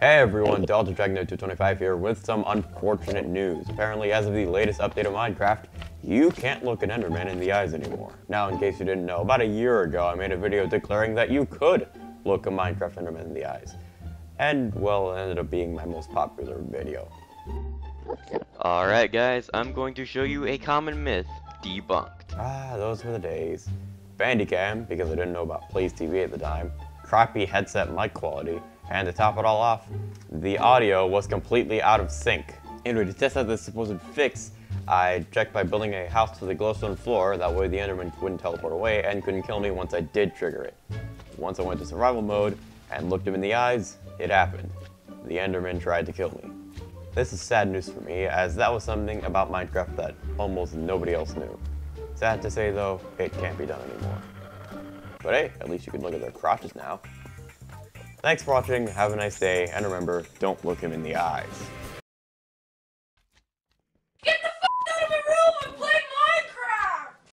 Hey everyone, Delta Dragon 225 here with some unfortunate news. Apparently, as of the latest update of Minecraft, you can't look an Enderman in the eyes anymore. Now, in case you didn't know, about a year ago I made a video declaring that you could look a Minecraft Enderman in the eyes. And, well, it ended up being my most popular video. Alright guys, I'm going to show you a common myth debunked. Ah, those were the days. Bandicam, because I didn't know about Plays TV at the time, crappy headset mic quality, and to top it all off, the audio was completely out of sync. Anyway, to test out this supposed fix, I checked by building a house with a glowstone floor, that way the Enderman wouldn't teleport away and couldn't kill me once I did trigger it. Once I went to survival mode and looked him in the eyes, it happened. The Enderman tried to kill me. This is sad news for me, as that was something about Minecraft that almost nobody else knew. Sad to say though, it can't be done anymore. But hey, at least you can look at their crotches now. Thanks for watching, have a nice day, and remember, don't look him in the eyes.